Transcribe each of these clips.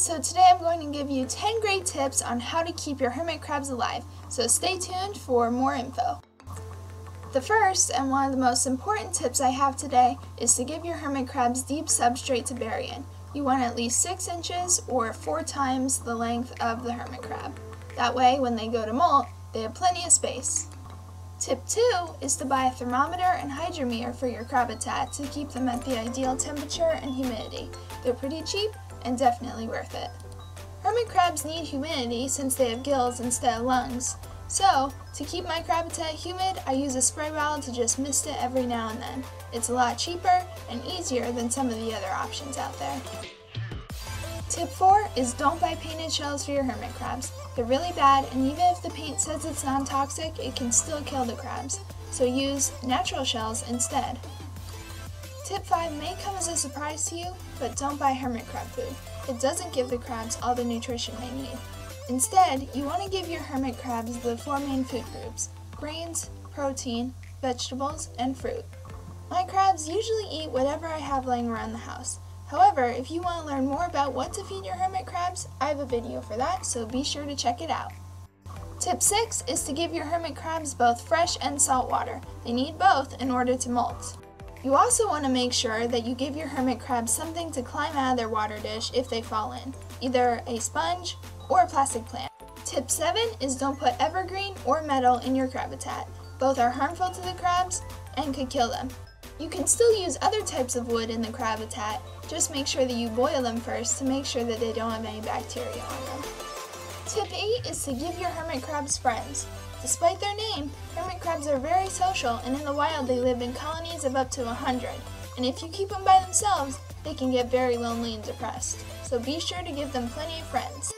so today I'm going to give you 10 great tips on how to keep your hermit crabs alive, so stay tuned for more info. The first and one of the most important tips I have today is to give your hermit crabs deep substrate to bury in. You want at least 6 inches or 4 times the length of the hermit crab. That way, when they go to molt, they have plenty of space. Tip 2 is to buy a thermometer and hydrometer for your crabbitat to keep them at the ideal temperature and humidity. They're pretty cheap and definitely worth it. Hermit crabs need humidity since they have gills instead of lungs. So, to keep my crabbitat humid, I use a spray bottle to just mist it every now and then. It's a lot cheaper and easier than some of the other options out there. Tip 4 is don't buy painted shells for your hermit crabs. They're really bad and even if the paint says it's non-toxic, it can still kill the crabs. So use natural shells instead. Tip 5 may come as a surprise to you, but don't buy hermit crab food. It doesn't give the crabs all the nutrition they need. Instead, you want to give your hermit crabs the four main food groups grains, protein, vegetables, and fruit. My crabs usually eat whatever I have laying around the house. However, if you want to learn more about what to feed your hermit crabs, I have a video for that, so be sure to check it out. Tip 6 is to give your hermit crabs both fresh and salt water. They need both in order to molt. You also want to make sure that you give your hermit crabs something to climb out of their water dish if they fall in, either a sponge or a plastic plant. Tip 7 is don't put evergreen or metal in your crab habitat. Both are harmful to the crabs and could kill them. You can still use other types of wood in the crab habitat, just make sure that you boil them first to make sure that they don't have any bacteria on them. Tip 8 is to give your hermit crabs friends. Despite their name, hermit crabs are very social and in the wild they live in colonies of up to 100. And if you keep them by themselves, they can get very lonely and depressed. So be sure to give them plenty of friends.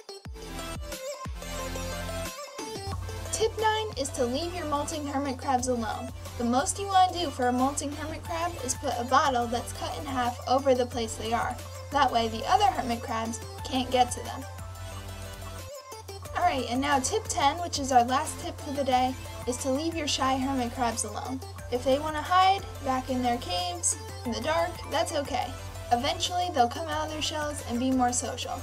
Tip 9 is to leave your molting hermit crabs alone. The most you want to do for a molting hermit crab is put a bottle that's cut in half over the place they are. That way the other hermit crabs can't get to them. Alright, and now tip 10, which is our last tip for the day, is to leave your shy hermit crabs alone. If they want to hide back in their caves, in the dark, that's okay. Eventually, they'll come out of their shells and be more social.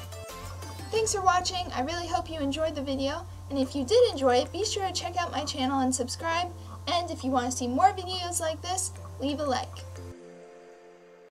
Thanks for watching, I really hope you enjoyed the video, and if you did enjoy it, be sure to check out my channel and subscribe, and if you want to see more videos like this, leave a like.